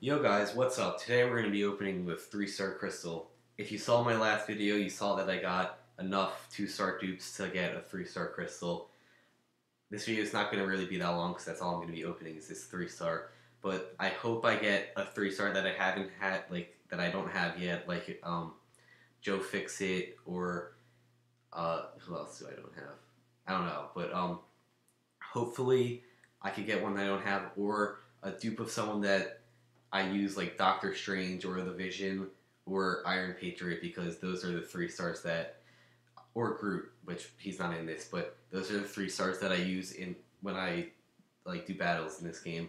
Yo guys, what's up? Today we're going to be opening with 3-star crystal. If you saw my last video, you saw that I got enough 2-star dupes to get a 3-star crystal. This video is not going to really be that long because that's all I'm going to be opening is this 3-star. But I hope I get a 3-star that I haven't had, like, that I don't have yet, like um, Joe Fixit or uh, who else do I don't have? I don't know, but um, hopefully I could get one that I don't have or a dupe of someone that I use like Doctor Strange or the Vision or Iron Patriot because those are the three stars that or Groot, which he's not in this, but those are the three stars that I use in when I like do battles in this game.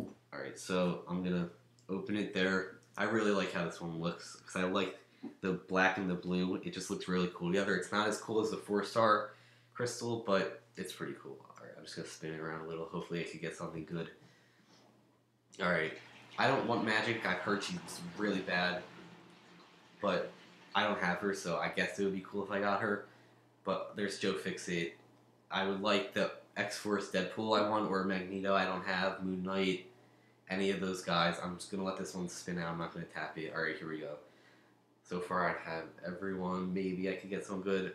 All right, so I'm gonna open it there. I really like how this one looks because I like the black and the blue. It just looks really cool together. It's not as cool as the four star crystal, but it's pretty cool. All right, I'm just gonna spin it around a little. Hopefully, I can get something good. All right, I don't want Magik. I've heard she's really bad, but I don't have her, so I guess it would be cool if I got her. But there's Joe Fixit. I would like the X Force Deadpool I want, or Magneto I don't have, Moon Knight, any of those guys. I'm just gonna let this one spin out. I'm not gonna tap it. All right, here we go. So far, I have everyone. Maybe I could get some good.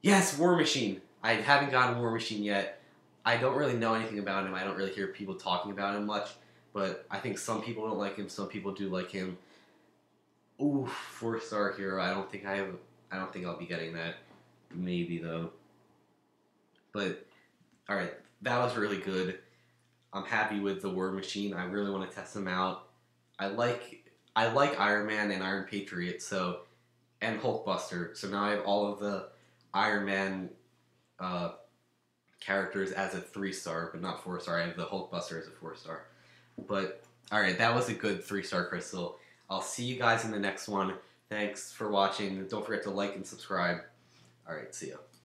Yes, War Machine. I haven't gotten War Machine yet. I don't really know anything about him. I don't really hear people talking about him much. But I think some people don't like him. Some people do like him. Ooh, four star hero. I don't think I have. I don't think I'll be getting that. Maybe though. But all right, that was really good. I'm happy with the War Machine. I really want to test him out. I like I like Iron Man and Iron Patriot. So and Hulkbuster. So now I have all of the Iron Man uh, characters as a three star, but not four star. I have the Hulkbuster as a four star. But all right, that was a good three star crystal. I'll see you guys in the next one. Thanks for watching. Don't forget to like and subscribe. All right, see ya.